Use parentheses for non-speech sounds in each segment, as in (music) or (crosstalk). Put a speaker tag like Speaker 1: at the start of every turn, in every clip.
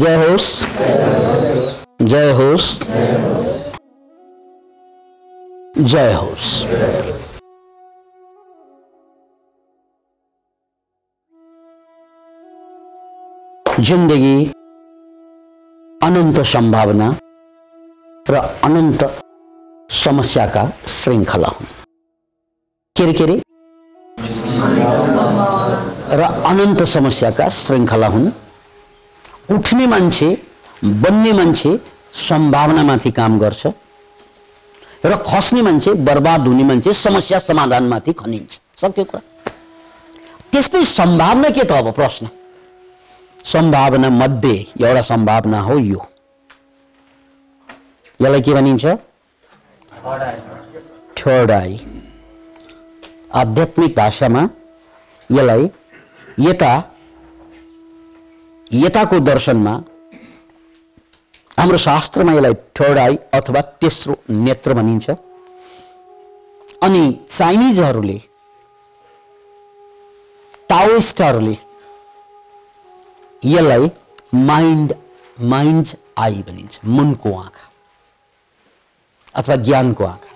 Speaker 1: जय होस् जय होस् जय होस् जिन्दगी अनन्त सम्भावना र अनन्त समस्याका श्रृङ्खला हुन् के अरे के अरे र अनन्त हुन् उठ्ने मान्छे बन्ने मान्छे सम्भावनामाथि काम गर्छ र खस्ने मान्छे बर्बाद हुने मान्छे समस्या समाधानमाथि खनिन्छ। सक्यो कुरा? त्यस्तै सम्भावना के त अब प्रश्न? सम्भावना मध्ये एउटा सम्भावना हो यो। यसलाई के भनिन्छ? आई आध्यात्मिक भाषामा यसलाई यता यताको दर्शनमा हाम्रो शास्त्रमा यसलाई आई अथवा तेस्रो नेत्र भनिन्छ। अनि चाइनिजहरूले टाओइस्टहरूले यसलाई माइन्ड माइन्ड आई भनिन्छ मनको आँखा अथवा ज्ञानको आँखा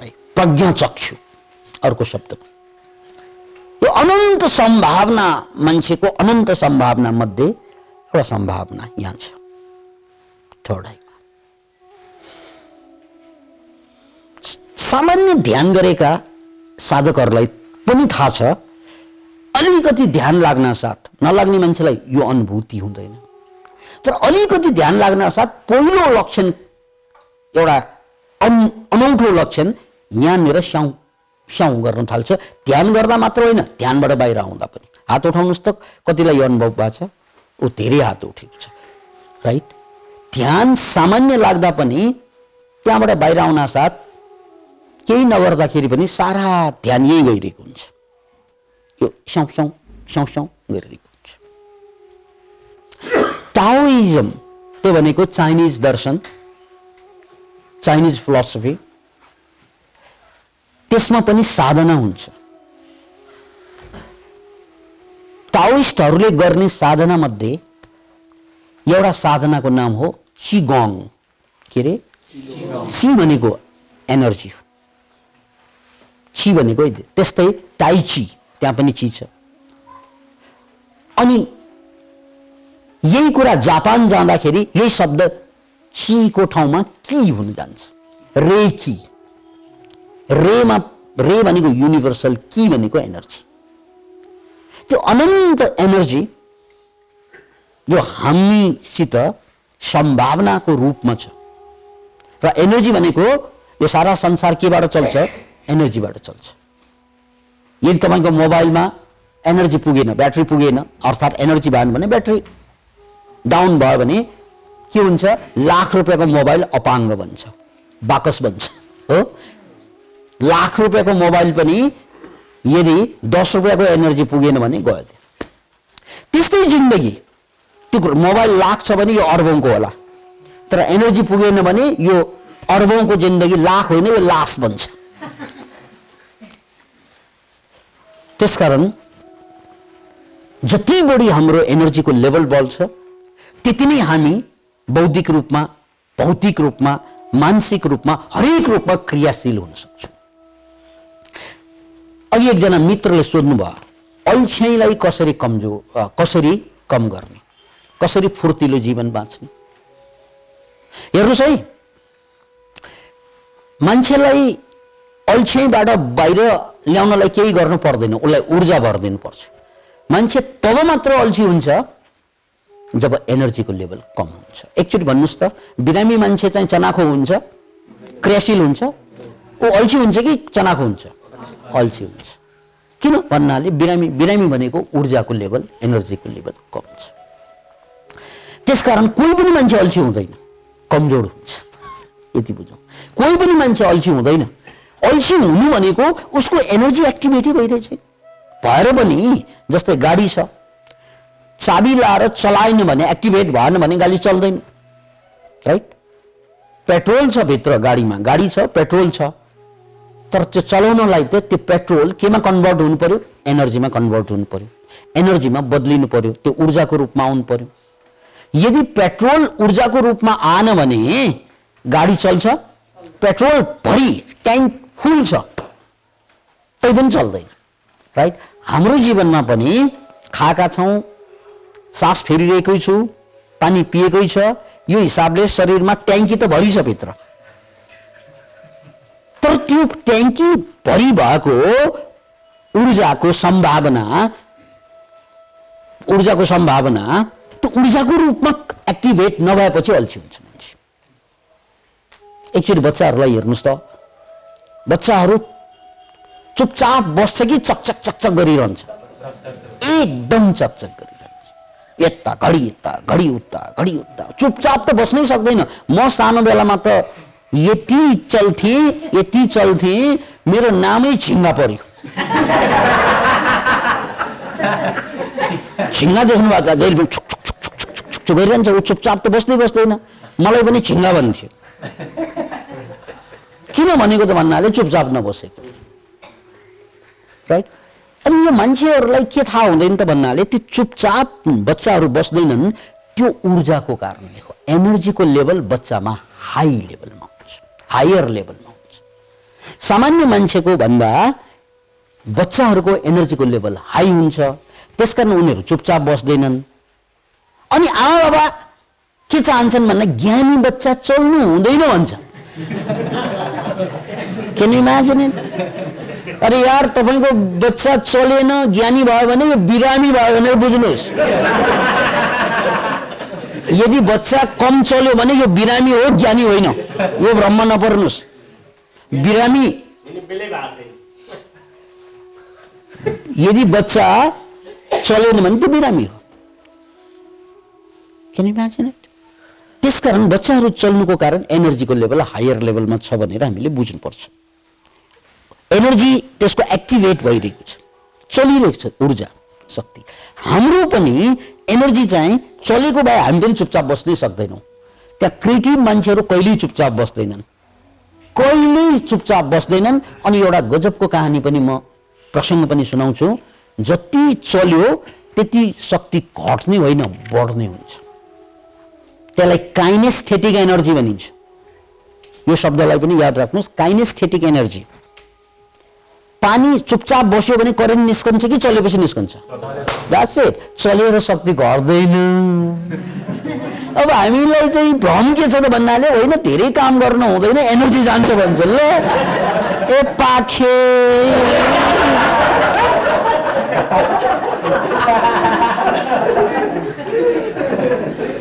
Speaker 1: आई प्रज्ञा चक्षु अर्को शब्दमा यो अनन्त सम्भावना मान्छेको अनन्त सम्भावना मध्ये एउटा सम्भावना यहाँ छ। सामान्य ध्यान गरेका साधकहरूलाई पनि थाहा छ अलिकति ध्यान लाग्न साथ नलाग्ने मान्छेलाई यो अनुभूति हुँदैन। तर अलिकति ध्यान लाग्न साथ पहिलो लक्षण एउटा अन अनौठो लक्षण यहाँनिर स्याउ स्याउ गर्न थाल्छ। ध्यान गर्दा मात्र होइन ध्यानबाट बाहिर आउँदा पनि। हात उठाउनुहोस् त कतिलाई यो अनुभव भएको छ? ऊ धेरै हात उठेको छ। राइट ध्यान सामान्य लाग्दा पनि त्यहाँबाट बाहिर आउन साथ केही नगर्दाखेरि पनि सारा ध्यान यही गइरहेको हुन्छ। यो स्याउ स्याउ स्याउ स्याउ गरिरहेको हुन्छ। टाओइजम त्यो भनेको चाइनिज दर्शन चाइनिज फिलोसफी त्यसमा पनि साधना हुन्छ। टाओइस्टहरूले गर्ने साधना मध्ये एउटा साधनाको नाम हो चिगोङ। के अरे? ची भनेको एनर्जी ची भनेको त्यस्तै टाइची त्यहाँ पनि ची छ। अनि यही कुरा जापान जाँदाखेरि यही शब्द चीको ठाउँमा कि हुन जान्छ। रे की रेमा रे भनेको युनिभर्सल कि भनेको एनर्जी त्यो अनन्त एनर्जी जो हामीसित सम्भावनाको रूपमा छ. र एनर्जी भनेको यो सारा संसार केबाट चल्छ? एनर्जीबाट चल्छ. यदि तपाईँको मोबाइलमा एनर्जी पुगेन ब्याट्री पुगेन अर्थात् एनर्जी भएन भने ब्याट्री डाउन भयो भने के हुन्छ? लाख रुपियाँको मोबाइल अपाङ्ग बन्छ बाकस बन्छ हो? लाख रुपियाँको मोबाइल पनि यदि दस रुपियाँको एनर्जी पुगेन भने गयो त्यो। त्यस्तै जिन्दगी। त्यो मोबाइल लाख छ भने यो अर्बौँको होला। तर एनर्जी पुगेन भने यो अर्बौँको जिन्दगी लाख होइन यो लास बन्छ। त्यसकारण जति बढी हाम्रो एनर्जीको लेभल बढ्छ त्यति नै हामी बौद्धिक रूपमा भौतिक रूपमा मानसिक रूपमा हरेक रूपमा क्रियाशील हुन सक्छौँ। अघि एकजना मित्रले सोध्नुभयो अल्छ्याइलाई कसरी कमजोर कसरी कम गर्ने? कसरी फुर्तिलो जीवन बाँच्ने? हेर्नुहोस् है मान्छेलाई अल्छ्याइबाट बाहिर ल्याउनलाई केही गर्नु पर्दैन उसलाई ऊर्जा भरिदिनु पर्छ मान्छे तब मात्र अल्छी हुन्छ जब एनर्जीको लेभल कम हुन्छ। एकचोटि भन्नुहोस् त बिरामी मान्छे चाहिँ चनाखो हुन्छ क्रियाशील हुन्छ? ऊ अल्छी हुन्छ कि चनाखो हुन्छ? अल्छी हुन्छ। किन? भन्नाले बिरामी बिरामी भनेको ऊर्जाको लेभल एनर्जीको लेभल कम छ त्यसकारण कोही पनि मान्छे अल्छी हुँदैन। कमजोर हुन्छ। यति बुझौँ। कोही पनि मान्छे अल्छी हुँदैन। अल्छी हुनु भनेको उसको एनर्जी एक्टिभिटी भइरहेछ। भएर पनि जस्तै गाडी छ चाबी लाएर चलाएन भने एक्टिभेट भएन भने गाडी चल्दैन। राइट? पेट्रोल छ भित्र गाडीमा। गाडी छ पेट्रोल छ। तर त्यो चलाउनलाई त त्यो पेट्रोल केमा कन्भर्ट हुनु पर्यो? एनर्जीमा कन्भर्ट हुनु पर्यो। एनर्जीमा बदलिनु पर्यो। त्यो ऊर्जाको रूपमा आउनु पर्यो। यदि पेट्रोल ऊर्जाको रूपमा आएन भने गाडी चल्छ पेट्रोल भरि ट्याङ्क फुल छ तै पनि चल्दैन राइट हाम्रो जीवनमा पनि खाएका छौँ सास फेरिरहेकै छु पानी पिएकै छ यो हिसाबले शरीरमा ट्याङ्की त भरि भित्र। तर त्यो ट्याङ्की भरि भएको ऊर्जाको सम्भावना ऊर्जाको सम्भावना त्यो ऊर्जाको रूपमा एक्टिभेट नभएपछि अल्छी हुन्छ मान्छे। एकचोटि बच्चाहरूलाई हेर्नुहोस् त। बच्चाहरू चुपचाप बस्छ कि चकचक चकचक गरिरहन्छ? एकदम चकचक गरिरहन्छ। यता घडी यता घडी उता घडी उता। चुपचाप त बस्नै सक्दैन। म सानो बेलामा त यति चल्थे यति चल्थे मेरो नामै छिङ्गा पर्यो। छिङ्गा देख्नु भएको जहिले पनि गरिरहन्छ ऊ चुपचाप त बस्दै बस्दैन। मलाई पनि छिङ्गा भन्थ्यो। किन भनेको त भन्नाले चुपचाप नबसेको। राइट अनि यो मान्छेहरूलाई के थाहा हुँदैन त भन्नाले त्यो चुपचाप बच्चाहरू बस्दैनन् त्यो ऊर्जाको कारणले हो। एनर्जीको लेभल बच्चामा हाई हुन्छ हायर लेभलमा हुन्छ सामान्य मान्छेको भन्दा बच्चाहरूको एनर्जीको लेभल हाई हुन्छ। त्यसकारण उनीहरू चुपचाप बस्दैनन्। अनि आमा बाबा के चाहन्छन् भन्दा ज्ञानी बच्चा चल्नु हुँदैन भन्छ। अरे यार तपाईँको बच्चा चलेन ज्ञानी भयो भने यो बिरामी भयो भनेर बुझ्नुहोस्। यदि बच्चा कम चल्यो भने यो बिरामी हो ज्ञानी होइन। यो भ्रममा नपर्नुहोस् बिरामी। यदि बच्चा चलेन भने त्यो बिरामी हो। क्यान इमेजिन इट त्यसकारण बच्चाहरू चल्नुको कारण एनर्जीको लेभल हायर लेभलमा छ भनेर हामीले बुझ्नुपर्छ। एनर्जी त्यसको एक्टिभेट भइरहेको छ। चलिरहेको छ ऊर्जा शक्ति। हाम्रो पनि एनर्जी चाहिँ चलेको भए हामी पनि चुपचाप बस्नै सक्दैनौँ। त्यहाँ क्रिएटिभ मान्छेहरू कहिल्यै चुपचाप बस्दैनन्। कहिल्यै चुपचाप बस्दैनन् अनि एउटा गजबको कहानी पनि म प्रसङ्ग पनि सुनाउँछु। जति चल्यो त्यति शक्ति घट्ने होइन बढ्ने हुन्छ। त्यसलाई काइनेस्थेटिक एनर्जी भनिन्छ। यो शब्दलाई पनि याद राख्नुहोस् काइनेस्थेटिक एनर्जी। पानी चुपचाप बस्यो भने करेन्ट निस्कन्छ कि चलेपछि निस्कन्छ? इट चलेर शक्ति घट्दैन। अब हामीलाई चाहिँ भ्रम के छ त भन्नाले होइन धेरै काम गर्नु हुँदैन एनर्जी जान्छ भन्छ। ल ए पाखे।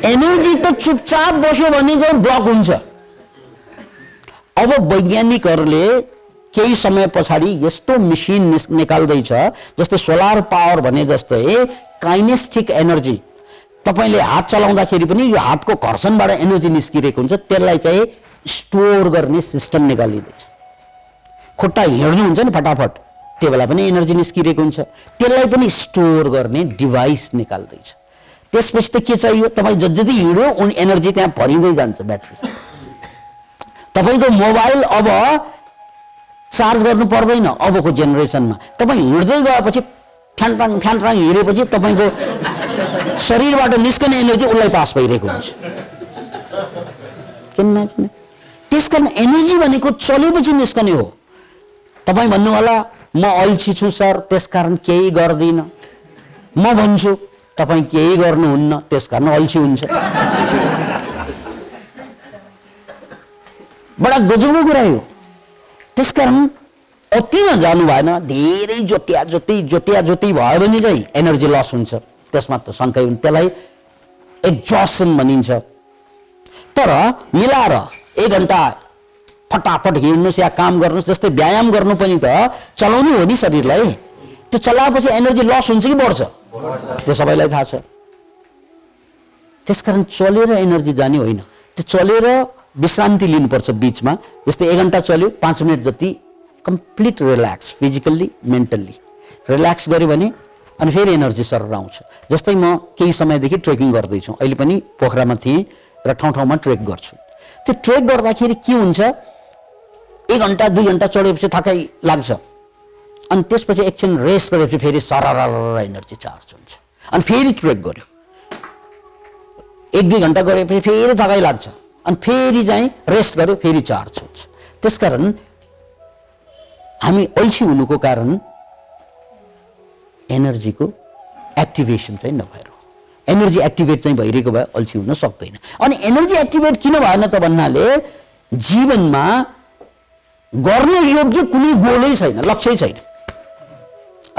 Speaker 1: एनर्जी त चुपचाप बस्यो भने चाहिँ ब्लक हुन्छ। अब वैज्ञानिकहरूले केही समय पछाडि यस्तो मेसिन निकाल्दैछ जस्तै सोलर पावर भने जस्तै काइनेस्टिक एनर्जी तपाईँले हात चलाउँदाखेरि पनि यो हातको घर्षणबाट एनर्जी निस्किरहेको हुन्छ त्यसलाई चाहिँ स्टोर गर्ने सिस्टम निकालिँदैछ। खुट्टा हिँड्नुहुन्छ नि फटाफट त्यो बेला पनि एनर्जी निस्किरहेको हुन्छ। त्यसलाई पनि स्टोर गर्ने डिभाइस निकाल्दैछ। त्यसपछि त के चाहियो? तपाईँ जति जति हिँड्यो एनर्जी त्यहाँ भरिँदै जान्छ ब्याट्री तपाईँको मोबाइल अब चार्ज गर्नु पर्दैन अबको जेनेरेसनमा। तपाईँ हिँड्दै गएपछि फ्यान्ट्राङ फ्यान्ट्राङ हिँडेपछि तपाईँको शरीरबाट निस्कने एनर्जी उसलाई पास भइरहेको हुन्छ। Imagine? त्यस कारण एनर्जी भनेको चलेपछि निस्कने हो। तपाईँ भन्नु होला म अल्छी छु सर त्यसकारण केही गर्दिनँ। म भन्छु तपाईँ केही गर्नुहुन्न त्यसकारण अल्छी हुन्छ। बडा गजबको कुरा हो त्यसकारण अतिमा जानु भएन धेरै जोतिया जोति जोतिया जोति भयो भने चाहिँ एनर्जी लस हुन्छ। त्यसमा त शङ्कै हुन्। त्यसलाई एक्जसन भनिन्छ। तर मिलाएर एक घन्टा फटाफट हिँड्नुहोस् या काम गर्नुहोस् जस्तै व्यायाम गर्नु पनि त चलाउनु हो नि शरीरलाई। त्यो चलाएपछि एनर्जी लस हुन्छ कि बढ्छ? त्यो सबैलाई थाहा छ। त्यसकारण चलेर एनर्जी जाने होइन। त्यो चलेर विश्रान्ति लिनुपर्छ बिचमा। जस्तै एक घन्टा चल्यो पाँच मिनट जति complete relax physically mentally. Relax गऱ्यो भने अनि फेरि एनर्जी सर आउँछ। जस्तै म केही समयदेखि ट्रेकिङ गर्दैछु। अहिले पनि पोखरामा थिएँ र ठाउँ ठाउँमा ट्रेक गर्छु। त्यो ट्रेक गर्दाखेरि के हुन्छ? एक घन्टा दुई घन्टा चढेपछि थकाइ लाग्छ। अनि त्यसपछि एकछिन रेस्ट गरेपछि फेरि सरर एनर्जी चार्ज हुन्छ। अनि फेरि ट्रेक गर्यो एक दुई घन्टा गरेपछि फेरि थकाइ लाग्छ। अनि फेरि चाहिँ रेस्ट गर्यो फेरि चार्ज हुन्छ। त्यसकारण हामी अल्छी हुनुको कारण एनर्जीको एक्टिभेसन चाहिँ नभएर। एनर्जी एक्टिभेट चाहिँ भइरहेको भए अल्छी हुन सक्दैन। अनि एनर्जी एक्टिभेट किन भएन त भन्नाले जीवनमा गर्ने योग्य कुनै गोलै छैन लक्ष्यै छैन।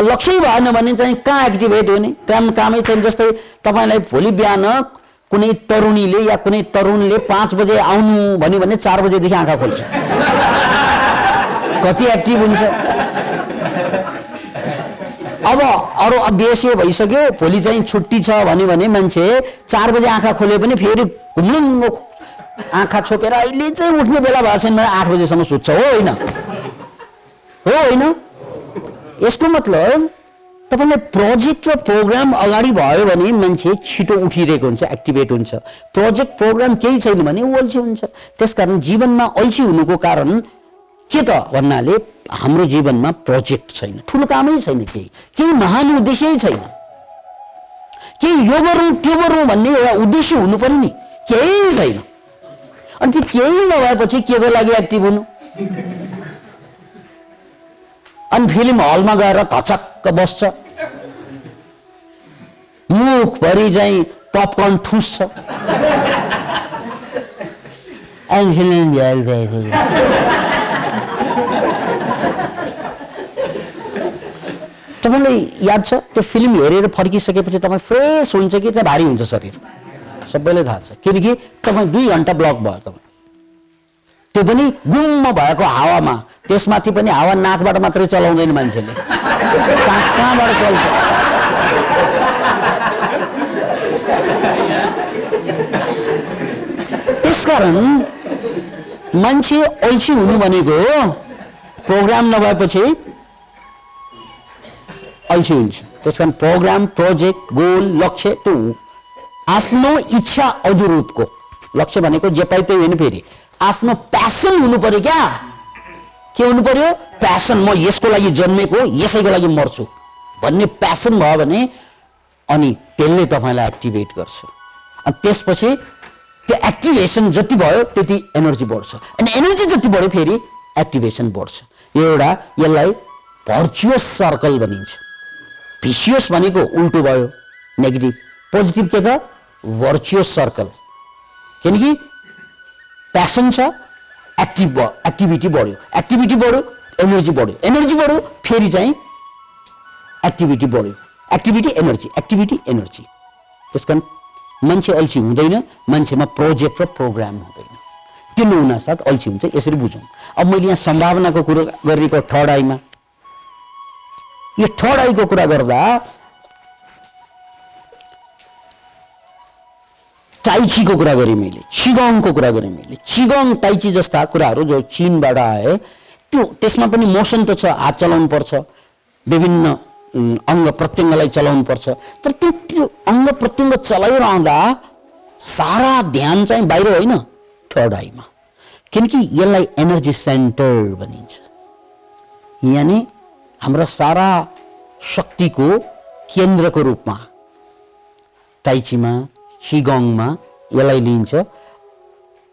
Speaker 1: लक्ष्य भएन भने चाहिँ कहाँ एक्टिभेट हुने? काम कामै छैन जस्तै तपाईँलाई भोलि बिहान कुनै तरुणीले या कुनै तरुणले पाँच बजे आउनु भन्यो भने चार बजेदेखि आँखा खोल्छ। कति एक्टिभ हुन्छ। अब अरू अभ्यासीय भइसक्यो भोलि चाहिँ छुट्टी छ भन्यो भने मान्छे चार बजे आँखा खोले पनि फेरि घुम्लुङ्गो आँखा छोपेर अहिले चाहिँ उठ्ने बेला भएको छैन आठ बजीसम्म सुत्छ हो होइन? हो होइन? यसको मतलब तपाईँले प्रोजेक्ट र प्रोग्राम अगाडि भयो भने मान्छे छिटो उठिरहेको हुन्छ एक्टिभेट हुन्छ। प्रोजेक्ट प्रोग्राम केही छैन भने ऊ अल्छी हुन्छ। त्यसकारण जीवनमा अल्छी हुनुको कारण के त भन्नाले हाम्रो जीवनमा प्रोजेक्ट छैन। ठुलो कामै छैन केही। केही महान उद्देश्यै छैन। केही यो गरौँ त्यो गरौँ भन्ने एउटा उद्देश्य हुनु पर्यो नि केही छैन। अनि त्यो केही नभएपछि के को लागि एक्टिभ हुनु? अनि फिल्म हलमा गएर धचक्क बस्छ। मुखभरि चाहिँ पपकर्न ठुस्छ। अनि फिल्म तपाईँलाई याद छ त्यो फिल्म हेरेर फर्किसकेपछि तपाईँ फ्रेस हुन्छ कि चाहिँ भारी हुन्छ शरीर? सबैलाई थाहा छ। किनकि तपाईँ दुई घन्टा ब्लक भयो तपाईँ। त्यो पनि गुम्म भएको हावामा त्यसमाथि पनि हावा नाकबाट मात्रै चलाउँदैन मान्छेले। कहाँ कहाँबाट चल्छ? त्यसकारण मान्छे अल्छी हुनु भनेको प्रोग्राम नभएपछि अल्छी हुन्छ। त्यस कारण प्रोग्राम प्रोजेक्ट गोल लक्ष्य त्यो आफ्नो इच्छा अनुरूपको लक्ष्य भनेको जे पाइ त्यही होइन फेरि। आफ्नो प्यासन हुनु पर्यो क्या। के हुनु पर्यो प्यासन म यसको लागि जन्मेको यसैको लागि मर्छु। भन्ने प्यासन भयो भने अनि त्यसले तपाईँलाई एक्टिभेट गर्छ। अनि त्यसपछि त्यो एक्टिभेसन जति भयो त्यति एनर्जी बढ्छ। अनि एनर्जी जति बढ्यो फेरि एक्टिभेसन बढ्छ। यो एउटा यसलाई भर्चुअस सर्कल भनिन्छ। भिसियस भनेको उल्टो भयो नेगेटिभ पोजिटिभ के त भर्चुअस सर्कल किनकि प्यासन छ एक्टिभ एक्टिभिटी बढ्यो एक्टिभिटी बढ्यो एनर्जी बढ्यो एनर्जी बढ्यो फेरि चाहिँ एक्टिभिटी बढ्यो एक्टिभिटी एनर्जी एक्टिभिटी एनर्जी त्यस कारण मान्छे अल्छी हुँदैन मान्छेमा प्रोजेक्ट र प्रोग्राम हुँदैन त्यो नहुनासाथ अल्छी हुन्छ यसरी बुझौँ अब मैले यहाँ सम्भावनाको कुरो गरेको थर्ड आइमा यो थर्ड आइको कुरा गर्दा टाइचीको कुरा गरेँ मैले चिगङको कुरा गरेँ मैले। चिगङ टाइची जस्ता कुराहरू जो चिनबाट आए त्यो त्यसमा पनि मोसन त छ हात चलाउनु पर्छ विभिन्न अङ्ग प्रत्यङ्गलाई चलाउनु पर्छ तर त्यो त्यो अङ्ग प्रत्यङ्ग चलाइरहँदा सारा ध्यान चाहिँ बाहिर होइन थर्ड आइमा किनकि यसलाई एनर्जी सेन्टर भनिन्छ। यानि हाम्रा सारा शक्तिको केन्द्रको रूपमा टाइचीमा सिगङमा यसलाई लिइन्छ।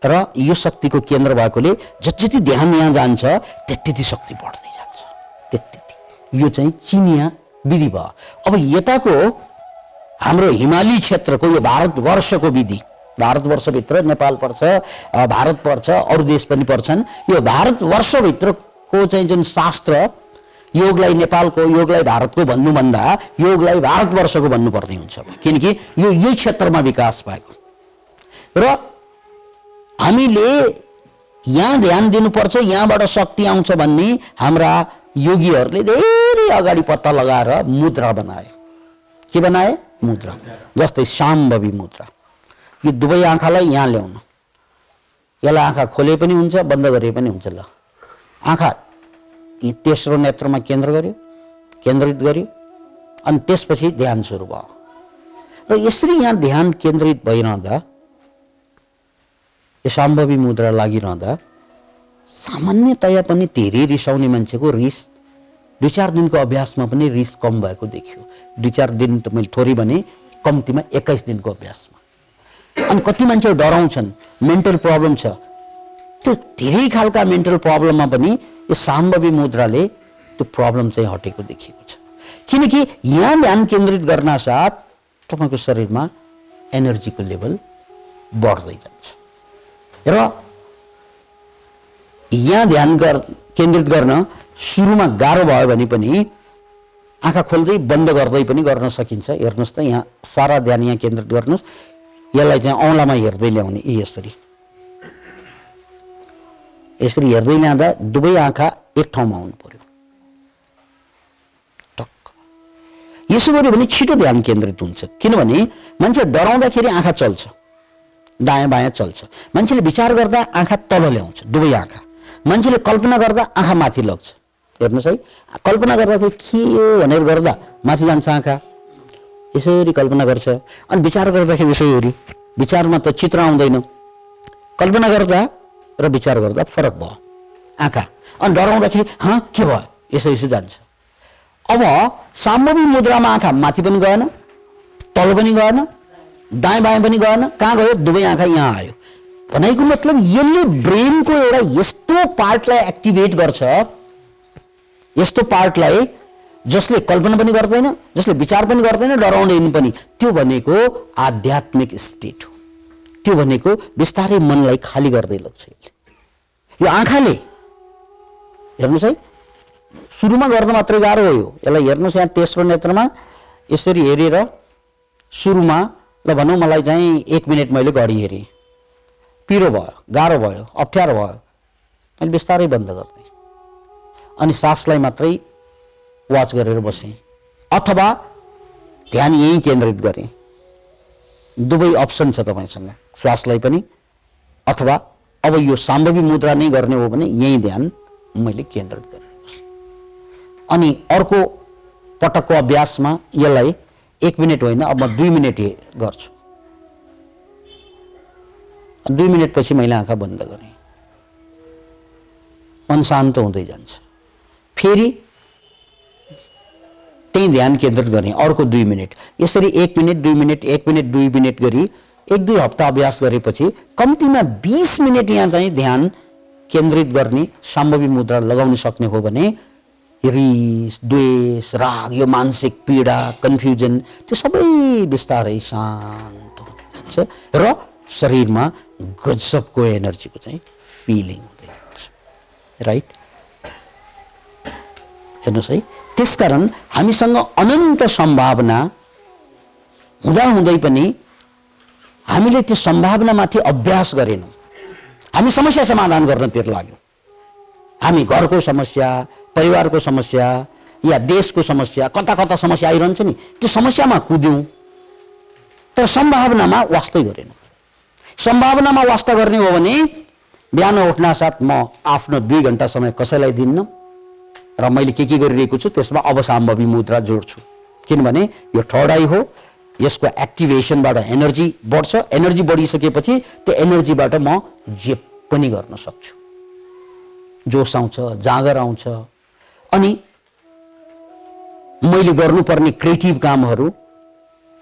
Speaker 1: र यो शक्तिको केन्द्र भएकोले जति ध्यान यहाँ जान्छ त्यति त्यति शक्ति बढ्दै जान्छ। त्यति यो चाहिँ चिनिया विधि भयो। अब यताको हाम्रो हिमाली क्षेत्रको यो भारतवर्षको विधि भारतवर्षभित्र नेपाल पर्छ भारत पर्छ अरू देश पनि पर्छन्। यो भारतवर्षभित्रको चाहिँ जुन शास्त्र योगलाई नेपालको योगलाई भारतको भन्नुभन्दा योगलाई भारतवर्षको भन्नुपर्ने हुन्छ। किनकि यो यही क्षेत्रमा विकास भएको। र हामीले यहाँ ध्यान दिनुपर्छ यहाँबाट शक्ति आउँछ भन्ने हाम्रा योगीहरूले धेरै अगाडि पत्ता लगाएर मुद्रा बनाए। के बनाए? मुद्रा। जस्तै साम्भवी मुद्रा। यो दुवै आँखालाई यहाँ ल्याउनु। यसलाई आँखा खोले पनि हुन्छ बन्द गरे पनि हुन्छ ल। आँखा तेस्रो नेत्रमा केन्द्र गर्यो केन्द्रित गर्यो अनि त्यसपछि ध्यान सुरु भयो। र यसरी यहाँ ध्यान केन्द्रित भइरहँदा यो सम्भवी मुद्रा लागिरहँदा सामान्यतया पनि धेरै रिसाउने मान्छेको रिस दुई चार दिनको अभ्यासमा पनि रिस कम भएको देखियो। दुई चार दिन त मैले थोरै भने कम्तीमा एक्काइस दिनको अभ्यासमा। अनि कति मान्छे डराउँछन् मेन्टल प्रब्लम छ। त्यो धेरै खालका मेन्टल प्रब्लममा पनि यो साम्भवी मुद्राले त्यो प्रब्लम चाहिँ हटेको देखिएको छ। किनकि यहाँ ध्यान केन्द्रित गर्न साथ तपाईँको शरीरमा एनर्जीको लेभल बढ्दै जान्छ। र यहाँ ध्यान गर केन्द्रित गर्न सुरुमा गाह्रो भयो भने पनि आँखा खोल्दै बन्द गर्दै पनि गर्न सकिन्छ। हेर्नुहोस् त यहाँ सारा ध्यान यहाँ केन्द्रित गर्नुहोस्। यसलाई चाहिँ औँलामा हेर्दै ल्याउने यसरी। यसरी हेर्दै ल्याउँदा दुवै आँखा एक ठाउँमा आउनु पर्यो। टक्क। यसो गर्यो भने छिटो ध्यान केन्द्रित हुन्छ। किनभने मान्छे डराउँदाखेरि आँखा चल्छ दायाँ बायाँ चल्छ। मान्छेले विचार गर्दा आँखा तल ल्याउँछ दुवै आँखा। मान्छेले कल्पना गर्दा आँखा माथि लग्छ। हेर्नुहोस् है कल्पना गर्दाखेरि के हो भनेर गर्दा माथि जान्छ आँखा। यसरी कल्पना गर्छ। अनि विचार गर्दाखेरि यसरी। विचारमा त चित्र आउँदैन। कल्पना गर्दा र विचार गर्दा फरक भयो। आँखा। अनि डराउँदाखेरि हँ के भयो? यसो यसो जान्छ। अब साम्भवी मुद्रामा आँखा माथि पनि गएन तल पनि गएन दायाँ बायाँ पनि गएन। कहाँ गयो? दुवै आँखा यहाँ आयो। भनेको मतलब यसले ब्रेनको एउटा यस्तो पार्टलाई एक्टिभेट गर्छ यस्तो पार्टलाई जसले कल्पना पनि गर्दैन जसले विचार पनि गर्दैन डराउँदैन पनि। त्यो भनेको आध्यात्मिक स्टेट हो। त्यो भनेको बिस्तारै मनलाई खाली गर्दै लग्छ यो आँखाले। हेर्नुहोस् है। सुरुमा गर्न मात्रै गाह्रो हो यो। यसलाई हेर्नुहोस् यहाँ तेस्रो नेत्रमा। यसरी हेरेर सुरुमा ल भनौँ मलाई चाहिँ एक मिनट मैले घडी हेरेँ। पिरो भयो गाह्रो भयो अप्ठ्यारो भयो। मैले बिस्तारै बन्द गरिदिएँ। अनि सासलाई मात्रै वाच गरेर बसेँ। अथवा ध्यान यहीँ केन्द्रित गरेँ। दुवै अप्सन छ तपाईँसँग। श्वासलाई पनि अथवा अब यो साम्भवी मुद्रा नै गर्ने हो भने यहीँ ध्यान मैले केन्द्रित बसेँ। अनि अर्को पटकको अभ्यासमा यसलाई एक मिनट होइन अब म दुई मिनट गर्छु। दुई मिनटपछि मैले आँखा बन्द गरेँ। मन शान्त हुँदै जान्छ। फेरि त्यहीँ ध्यान केन्द्रित गरेँ अर्को दुई मिनट। यसरी एक मिनट दुई मिनट एक मिनट दुई मिनट गरी एक दुई हप्ता अभ्यास गरेपछि कम्तीमा बिस मिनट यहाँ चाहिँ ध्यान केन्द्रित गर्ने सम्भवी मुद्रा लगाउन सक्ने हो भने रिस द्वेष राग यो मानसिक पीडा कन्फ्युजन त्यो सबै बिस्तारै शान्त हुन्छ र शरीरमा गजबको एनर्जीको चाहिँ फिलिङ हुँदै राइट? हेर्नुहोस् है त्यसकारण हामीसँग अनन्त सम्भावना हुँदाहुँदै पनि हामीले त्यो सम्भावनामाथि अभ्यास गरेनौँ। हामी समस्या समाधान गर्नतिर लाग्यौँ। हामी घरको समस्या परिवारको समस्या या देशको समस्या कता कता समस्या आइरहन्छ नि त्यो समस्यामा कुद्यौँ। तर सम्भावनामा वास्तै गरेनौँ। सम्भावनामा वास्ता गर्ने हो भने बिहान उठ्न साथ म आफ्नो दुई घन्टा समय कसैलाई दिन्न र मैले के के गरिरहेको छु त्यसमा अब साम्भवी मुद्रा जोड्छु। किनभने यो ठडाइ हो यसको एक्टिभेसनबाट एनर्जी बढ्छ। एनर्जी बढिसकेपछि त्यो एनर्जीबाट म जे पनि गर्न सक्छु। जोस आउँछ जाँगर आउँछ। अनि मैले गर्नुपर्ने क्रिएटिभ कामहरू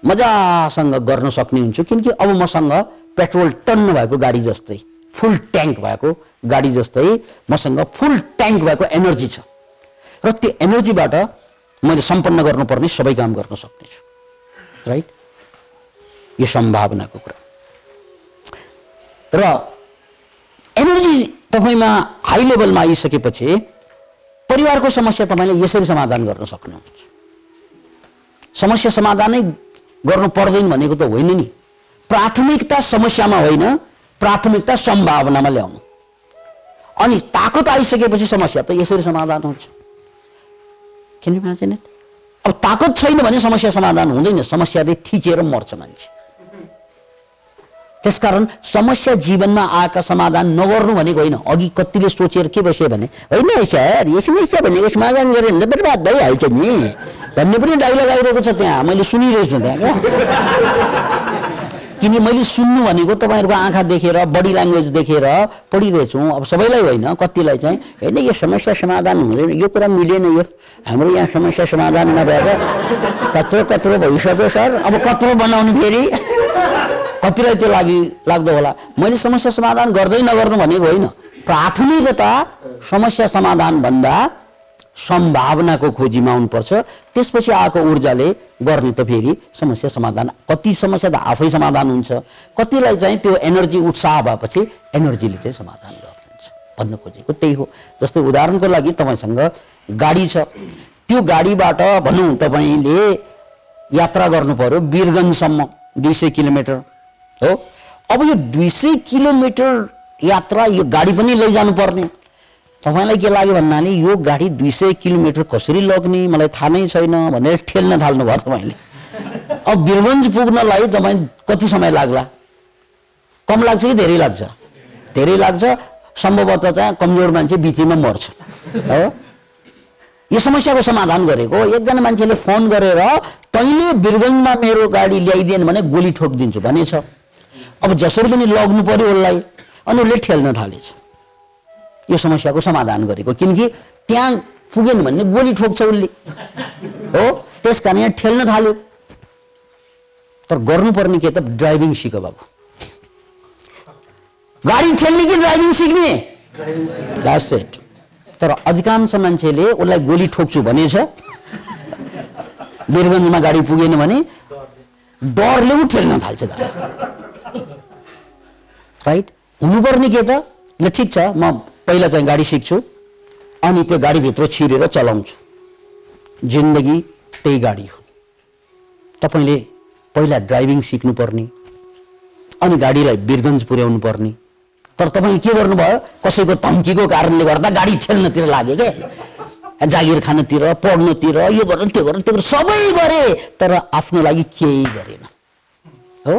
Speaker 1: मजासँग गर्न सक्ने हुन्छु। किनकि अब मसँग पेट्रोल टन्न भएको गाडी जस्तै फुल ट्याङ्क भएको गाडी जस्तै मसँग फुल ट्याङ्क भएको एनर्जी छ। र त्यो एनर्जीबाट मैले सम्पन्न गर्नुपर्ने सबै काम गर्न सक्नेछु। राइट? यो सम्भावनाको कुरा। र एनर्जी तपाईँमा हाई लेभलमा आइसकेपछि परिवारको समस्या तपाईँले यसरी समाधान गर्न सक्नुहुन्छ। समस्या समाधानै गर्नु पर्दैन भनेको त होइन नि। प्राथमिकता समस्यामा होइन प्राथमिकता सम्भावनामा ल्याउनु। अनि ताकत आइसकेपछि समस्या त यसरी समाधान हुन्छ। किन इमेजिन अब ताकत छैन भने समस्या समाधान हुँदैन। समस्याले थिचेर मर्छ मान्छे। त्यसकारण समस्या जीवनमा आएका समाधान नगर्नु भनेको होइन। अघि कतिले सोचेर के बस्यो भने होइन सर यो समस्या भनेको समाधान गऱ्यो भने बर्बाद भइहाल्छ नि। भन्ने पनि डाइलग आइरहेको छ त्यहाँ। मैले सुनिरहेको छु त्यहाँ। क्या किन मैले सुन्नु भनेको तपाईँहरूको आँखा देखेर बडी ल्याङ्ग्वेज देखेर पढिरहेछु। अब सबैलाई होइन कतिलाई चाहिँ होइन यो समस्या समाधान हुँदैन। यो कुरा मिलेन यो। हाम्रो यहाँ समस्या समाधान नभएर कत्रो कत्रो भइसक्यो सर। अब कत्रो बनाउनु फेरि। कतिलाई त्यो लागि लाग्दो होला? मैले समस्या समाधान गर्दै नगर्नु भनेको होइन। प्राथमिकता समस्या समाधान भन्दा सम्भावनाको खोजीमा आउनुपर्छ त्यसपछि आएको ऊर्जाले गर्ने त फेरि समस्या समाधान कति समस्या त आफै समाधान हुन्छ। कतिलाई चाहिँ त्यो एनर्जी उत्साह भएपछि एनर्जीले चाहिँ समाधान गरिदिन्छ। भन्न खोजेको त्यही हो। जस्तै उदाहरणको लागि तपाईँसँग गाडी छ। त्यो गाडीबाट भनौँ तपाईँले यात्रा गर्नु पर्यो वीरगन्जसम्म दुई सय किलोमिटर हो? अब यो दुई सय किलोमिटर यात्रा यो गाडी पनि लैजानु पर्ने तपाईँलाई के लाग्यो भन्नाले यो गाडी दुई सय किलोमिटर कसरी लग्ने मलाई थाहा नै छैन भनेर ठेल्न थाल्नु भयो तपाईँले। अब वीरगन्ज पुग्नलाई तपाईँ कति समय लाग्ला? कम लाग्छ कि धेरै लाग्छ? धेरै लाग्छ सम्भवतः चाहिँ कमजोर मान्छे बिचैमा मर्छ। हो? यो समस्याको समाधान गरेको एकजना मान्छेले फोन गरेर तैँले वीरगन्जमा मेरो गाडी ल्याइदिएन भने गोली ठोकिदिन्छु भनेछ। अब जसरी पनि लग्नु पर्यो उसलाई अनि उसले ठेल्न थालेछ। यो समस्याको समाधान गरेको। किनकि त्यहाँ पुगेन भने गोली ठोक्छ उसले। हो? त्यस कारण यहाँ ठेल्न थाल्यो। तर गर्नुपर्ने के त? ड्राइभिङ सिक बाबु गाडी ठेल्ने कि ड्राइभिङ सिक्ने? इट तर अधिकांश मान्छेले उसलाई गोली ठोक्छु भनेछ। वीरगन्जमा गाडी पुगेन भने डरले ऊ ठेल्न थाल्छ राइट हुनुपर्ने के त? ल ठिक छ म पहिला चाहिँ गाडी सिक्छु अनि त्यो गाडीभित्र छिरेर चलाउँछु। जिन्दगी त्यही गाडी हो। तपाईँले पहिला ड्राइभिङ सिक्नुपर्ने अनि गाडीलाई वीरगन्ज पुर्याउनु पर्ने तर तपाईँले के गर्नुभयो? कसैको धम्कीको कारणले गर्दा गाडी ठेल्नतिर लाग्यो क्या जागिर खानतिर पढ्नतिर यो गर्नु त्यो गर्नु त्यो गर्नु सबै गरे तर आफ्नो लागि केही गरेन। हो?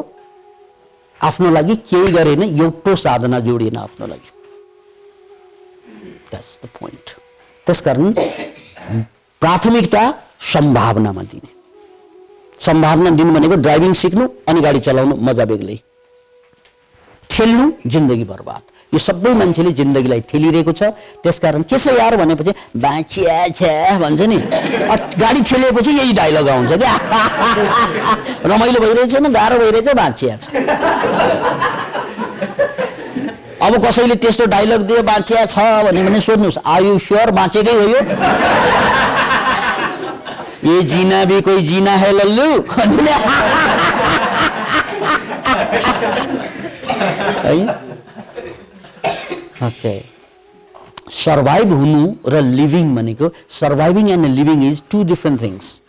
Speaker 1: आफ्नो लागि केही गरेन एउटो साधना जोडिएन आफ्नो लागि। द्याट्स द पोइन्ट त्यसकारण प्राथमिकता सम्भावनामा दिने। सम्भावना दिनु भनेको ड्राइभिङ सिक्नु अनि गाडी चलाउनु मजा बेग्लै। ठेल्नु जिन्दगी बर्बाद। यो सबै मान्छेले जिन्दगीलाई ठेलिरहेको छ। त्यसकारण के छ यार भनेपछि बाँचिया छ्या भन्छ नि। गाडी ठेलेपछि यही डायलग आउँछ क्या। (laughs) रमाइलो भइरहेछ गाह्रो भइरहेछ बाँचिया छ। अब कसैले त्यस्तो डायलग दियो बाँचिया छ भन्यो भने सोध्नुहोस्। आयु स्योर बाँचेकै हो यो? (laughs) ये जीना भी कोई जीना है लल्लू। (laughs) है? ओके सर्भाइभ हुनु र लिभिङ भनेको surviving and living is two different things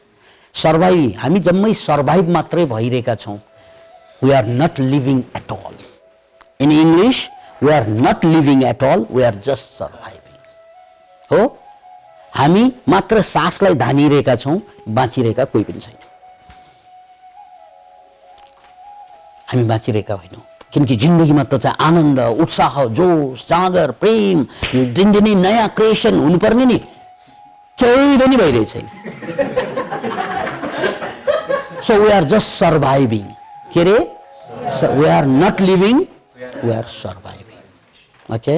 Speaker 1: survive हामी जम्मै सर्भाइभ मात्रै भइरहेका छौँ. We are not living at all in English we are not living at all we are just surviving हो? हामी मात्र सासलाई धानिरहेका छौँ बाँचिरहेका कोही पनि छैन। हामी बाँचिरहेका होइनौँ। किनकि जिन्दगीमा त चाहिँ आनन्द उत्साह जोस जाँगर प्रेम दिनदिनै नयाँ क्रिएसन हुनुपर्ने नि। केही पनि भइरहेको छैन so we are just surviving के अरे we are not living we are surviving okay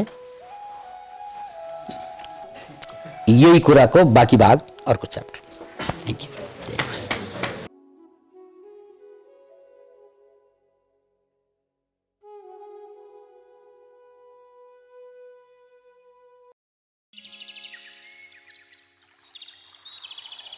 Speaker 1: यही कुराको बाँकी भाग अर्को चैप्टर थ्याङ्क यू